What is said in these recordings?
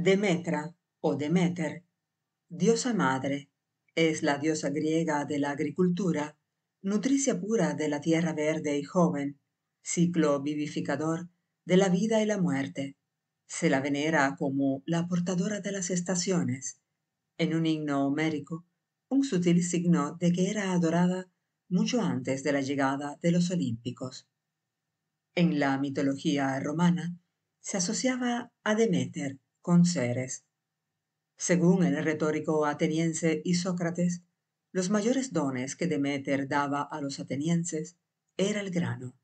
Demetra o Demeter, diosa madre, es la diosa griega de la agricultura, nutricia pura de la tierra verde y joven, ciclo vivificador de la vida y la muerte. Se la venera como la portadora de las estaciones. En un himno homérico, un sutil signo de que era adorada mucho antes de la llegada de los olímpicos. En la mitología romana se asociaba a Demeter con Ceres. Según el retórico ateniense Isócrates, los mayores dones que Demeter daba a los atenienses era el grano.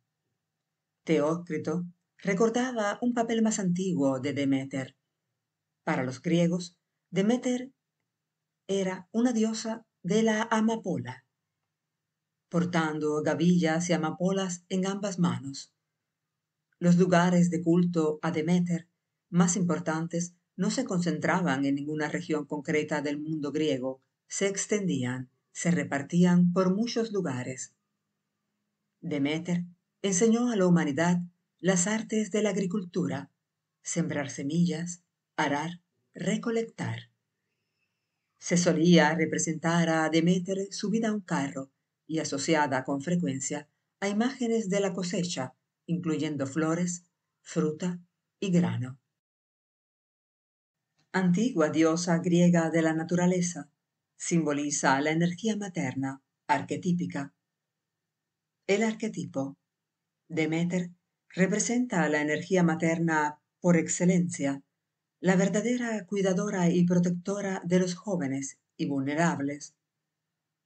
Teócrito recordaba un papel más antiguo de Demeter. Para los griegos, Demeter era una diosa de la amapola, portando gavillas y amapolas en ambas manos. Los lugares de culto a Demeter más importantes no se concentraban en ninguna región concreta del mundo griego, se extendían, se repartían por muchos lugares. Demeter enseñó a la humanidad las artes de la agricultura, sembrar semillas, arar, recolectar. Se solía representar a Demeter subida a un carro y asociada con frecuencia a imágenes de la cosecha, incluyendo flores, fruta y grano. Antigua diosa griega de la naturaleza, simboliza la energía materna, arquetípica. El arquetipo. Demeter representa la energía materna por excelencia, la verdadera cuidadora y protectora de los jóvenes y vulnerables.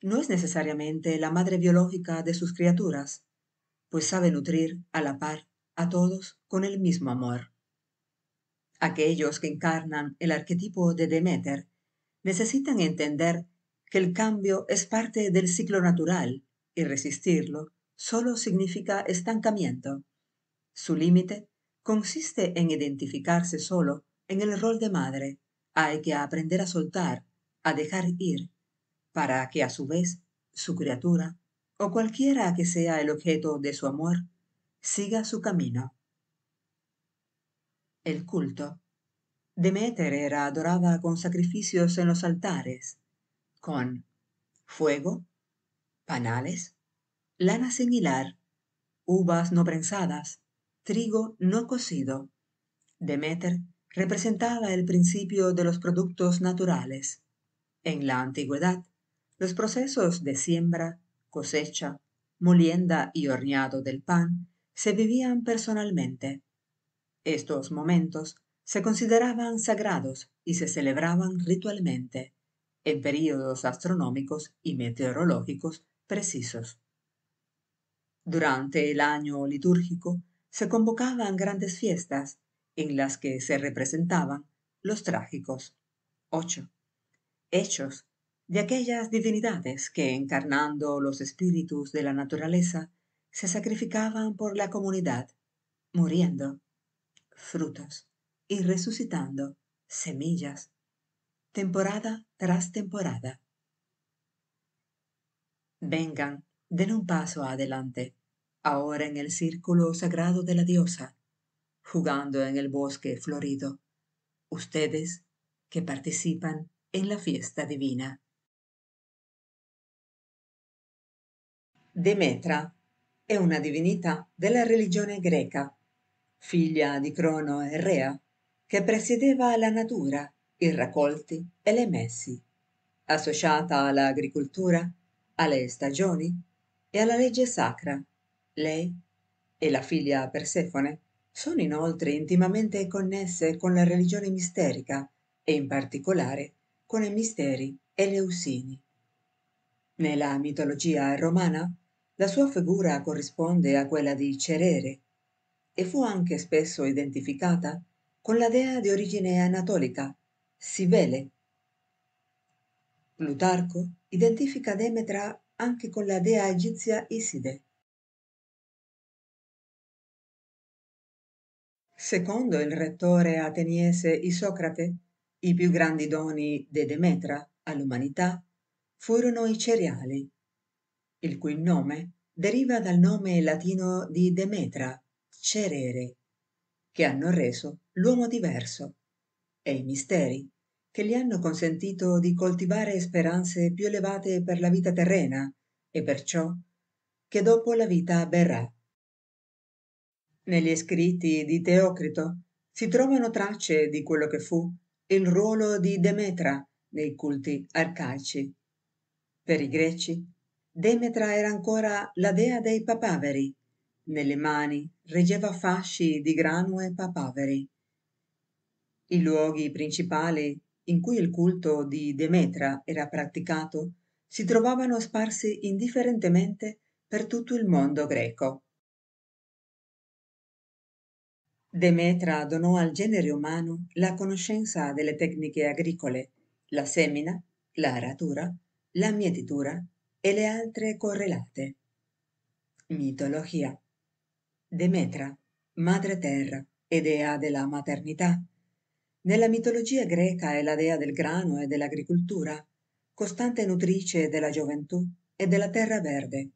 No es necesariamente la madre biológica de sus criaturas, pues sabe nutrir a la par a todos con el mismo amor. Aquellos que encarnan el arquetipo de Demeter necesitan entender que el cambio es parte del ciclo natural y resistirlo solo significa estancamiento. Su límite consiste en identificarse solo en el rol de madre. Hay que aprender a soltar, a dejar ir, para que a su vez su criatura, o cualquiera que sea el objeto de su amor, siga su camino. El culto. Demeter era adorada con sacrificios en los altares, con fuego, panales, lana sin hilar, uvas no prensadas, trigo no cocido. Demeter representaba el principio de los productos naturales. En la antigüedad, los procesos de siembra, cosecha, molienda y horneado del pan se vivían personalmente. Estos momentos se consideraban sagrados y se celebraban ritualmente en períodos astronómicos y meteorológicos precisos. Durante el año litúrgico se convocaban grandes fiestas en las que se representaban los trágicos. 8. Hechos de aquellas divinidades que, encarnando los espíritus de la naturaleza, se sacrificaban por la comunidad, muriendo, frutos, y resucitando, semillas, temporada tras temporada. Vengan, den un paso adelante, ahora en el círculo sagrado de la diosa, jugando en el bosque florido, ustedes que participan en la fiesta divina. Demetra è una divinità della religione greca, figlia di Crono e Rea, che presiedeva la natura, i raccolti e le messi, associata all'agricoltura, alle stagioni e alla legge sacra. Lei e la figlia Persefone sono inoltre intimamente connesse con la religione misterica e in particolare con i misteri eleusini. Nella mitologia romana la sua figura corrisponde a quella di Cerere e fu anche spesso identificata con la dea di origine anatolica, Sibele. Plutarco identifica Demetra anche con la dea egizia Iside. Secondo il rettore ateniese Isocrate, i più grandi doni di Demetra all'umanità furono i cereali, il cui nome deriva dal nome latino di Demetra, cerere, che hanno reso l'uomo diverso e i misteri che gli hanno consentito di coltivare speranze più elevate per la vita terrena e perciò che dopo la vita verrà. Negli scritti di Teocrito si trovano tracce di quello che fu il ruolo di Demetra nei culti arcaici. Per i greci, Demetra era ancora la dea dei papaveri. Nelle mani reggeva fasci di grano e papaveri. I luoghi principali in cui il culto di Demetra era praticato si trovavano sparsi indifferentemente per tutto il mondo greco. Demetra donò al genere umano la conoscenza delle tecniche agricole, la semina, l'aratura, la mietitura e le altre correlate. Mitologia Demetra, madre terra e dea della maternità. Nella mitologia greca è la dea del grano e dell'agricoltura, costante nutrice della gioventù e della terra verde,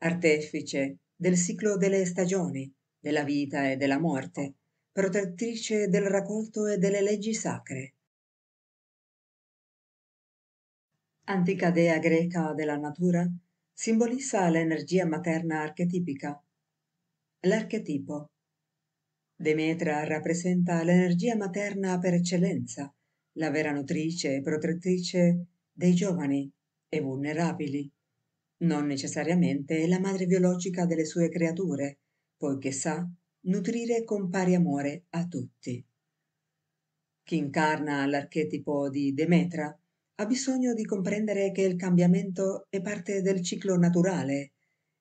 artefice del ciclo delle stagioni, della vita e della morte, protettrice del raccolto e delle leggi sacre. Antica dea greca della natura, simbolizza l'energia materna archetipica. L'archetipo. Demetra rappresenta l'energia materna per eccellenza, la vera nutrice e protettrice dei giovani e vulnerabili. Non necessariamente la madre biologica delle sue creature, poiché sa nutrire con pari amore a tutti. Chi incarna l'archetipo di Demetra ha bisogno di comprendere che il cambiamento è parte del ciclo naturale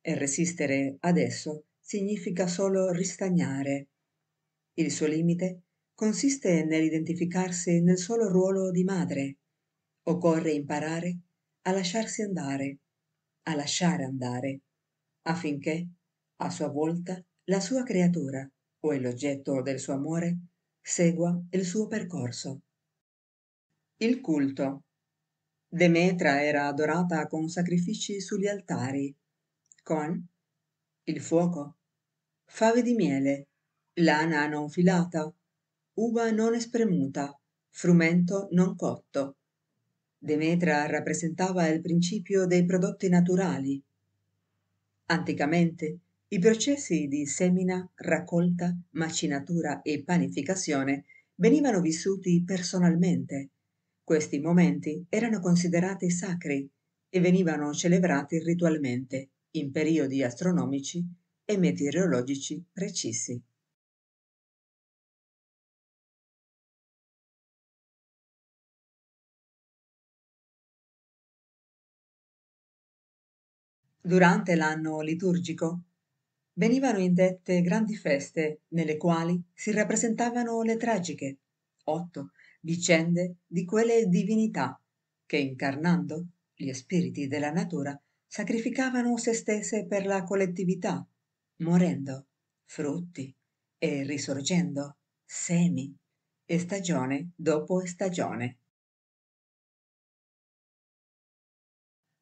e resistere ad esso significa solo ristagnare. Il suo limite consiste nell'identificarsi nel solo ruolo di madre. Occorre imparare a lasciarsi andare, a lasciare andare, affinché, a sua volta, la sua creatura o l'oggetto del suo amore segua il suo percorso. Il culto. Demetra era adorata con sacrifici sugli altari, con il fuoco, fave di miele, lana non filata, uva non espremuta, frumento non cotto. Demetra rappresentava il principio dei prodotti naturali. Anticamente i processi di semina, raccolta, macinatura e panificazione venivano vissuti personalmente. Questi momenti erano considerati sacri e venivano celebrati ritualmente in periodi astronomici e meteorologici precisi. Durante l'anno liturgico venivano indette grandi feste nelle quali si rappresentavano le tragiche, otto, vicende di quelle divinità che incarnando gli spiriti della natura sacrificavano se stesse per la collettività, morendo, frutti, e risorgendo, semi, e stagione dopo stagione.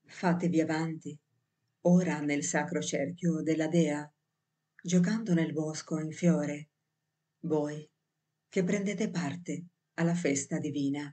Fatevi avanti, ora nel sacro cerchio della dea giocando nel bosco in fiore voi che prendete parte alla festa divina